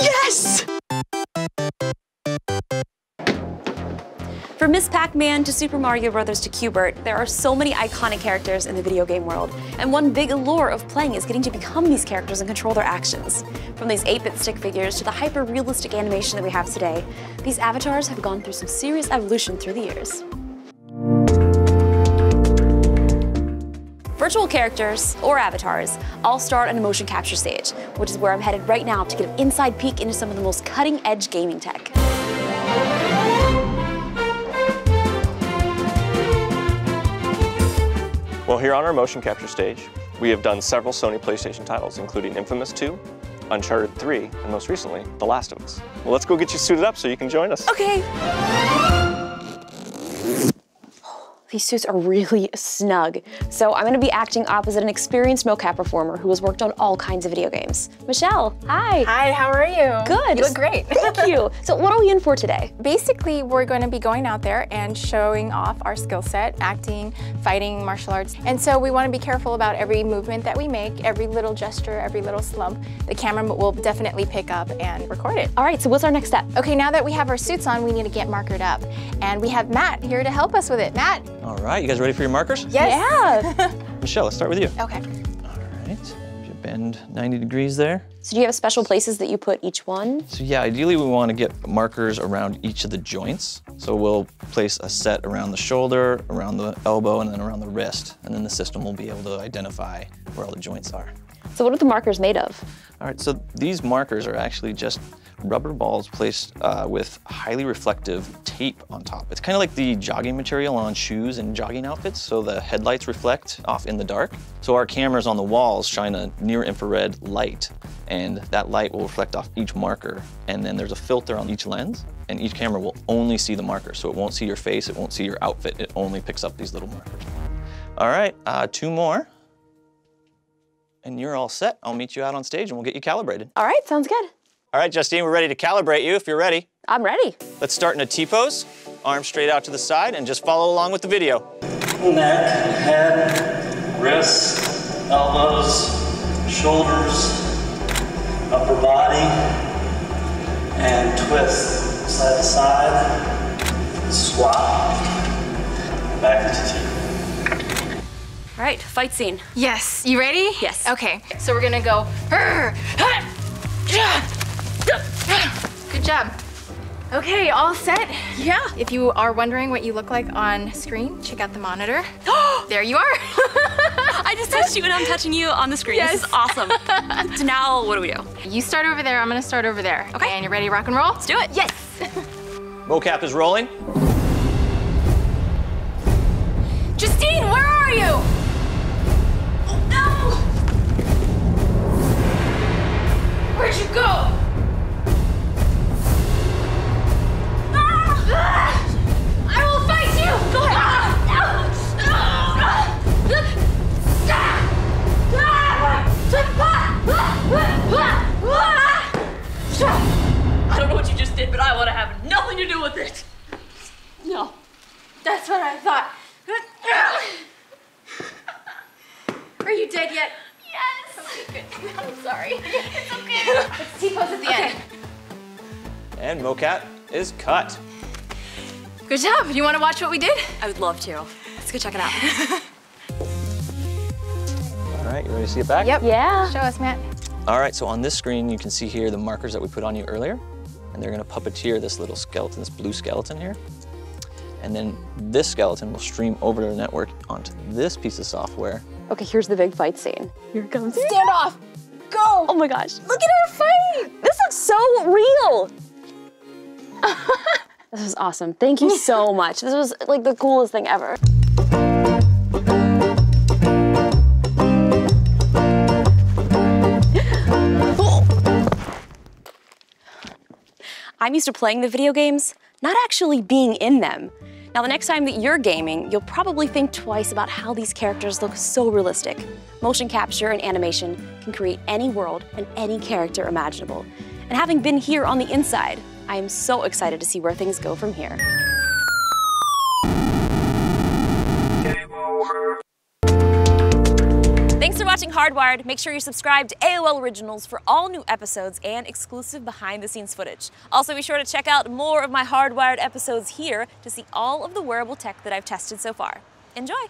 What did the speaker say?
Yes! From Ms. Pac-Man to Super Mario Bros. to Q*bert, there are so many iconic characters in the video game world, and one big allure of playing is getting to become these characters and control their actions. From these 8-bit stick figures to the hyper-realistic animation that we have today, these avatars have gone through some serious evolution through the years. Virtual characters, or avatars, all start on a motion capture stage, which is where I'm headed right now to get an inside peek into some of the most cutting-edge gaming tech. Well, here on our motion capture stage, we have done several Sony PlayStation titles, including Infamous 2, Uncharted 3, and most recently, The Last of Us. Well, let's go get you suited up so you can join us. Okay. These suits are really snug. So I'm gonna be acting opposite an experienced mocap performer who has worked on all kinds of video games. Michelle, hi. Hi, how are you? Good. You look great. Thank you. So what are we in for today? Basically, we're going to be going out there and showing off our skill set, acting, fighting, martial arts. And so we want to be careful about every movement that we make, every little gesture, every little slump. The camera will definitely pick up and record it. All right, so what's our next step? Okay, now that we have our suits on, we need to get markered up. And we have Matt here to help us with it. Matt? All right, you guys ready for your markers? Yes. Yeah. Michelle, let's start with you. Okay. All right, you bend 90 degrees there. So do you have special places that you put each one? So yeah, ideally we want to get markers around each of the joints. So we'll place a set around the shoulder, around the elbow, and then around the wrist. And then the system will be able to identify where all the joints are. So what are the markers made of? All right, so these markers are actually just rubber balls placed uh, with highly reflective tape on top. It's kind of like the jogging material on shoes and jogging outfits, so the headlights reflect off in the dark. So our cameras on the walls shine a near infrared light, and that light will reflect off each marker, and then there's a filter on each lens, and each camera will only see the marker, so it won't see your face, it won't see your outfit, it only picks up these little markers. All right, uh, two more. And you're all set. I'll meet you out on stage and we'll get you calibrated. All right, sounds good. All right, Justine, we're ready to calibrate you if you're ready. I'm ready. Let's start in a T-pose, arms straight out to the side, and just follow along with the video. neck, head, wrists, elbows, shoulders, upper body, and twist side to side, squat, back to T. All right, fight scene. Yes. You ready? Yes. Okay. So we're gonna go. Okay, all set? Yeah. If you are wondering what you look like on screen, check out the monitor. there you are. I just touched you and I'm touching you on the screen. This is Yes. awesome. so now what do we do? you start over there, I'm gonna start over there. Okay. And you ready to rock and roll? Let's do it. Yes. Mocap is rolling. Justine, where are you? Oh, no! Where'd you go? It's T-pose at the end. And Mocap is cut. Good job. You want to watch what we did? I would love to. Let's go check it out. All right, you ready to see it back? Yep. Yeah. Show us, Matt. All right, so on this screen, you can see here the markers that we put on you earlier, and they're gonna puppeteer this little skeleton, this blue skeleton here. And then this skeleton will stream over to the network onto this piece of software. Okay, here's the big fight scene. Here it comes. Stand off. Go. Oh my gosh. Look at her fight. This looks so real. this was awesome. Thank you so much. This was like the coolest thing ever. I'm used to playing the video games, not actually being in them. Now, the next time that you're gaming, you'll probably think twice about how these characters look so realistic. Motion capture and animation can create any world and any character imaginable. And having been here on the inside, I am so excited to see where things go from here. Thanks for watching Hardwired. Make sure you're subscribed to AOL Originals for all new episodes and exclusive behind the scenes footage. Also, be sure to check out more of my Hardwired episodes here to see all of the wearable tech that I've tested so far. Enjoy!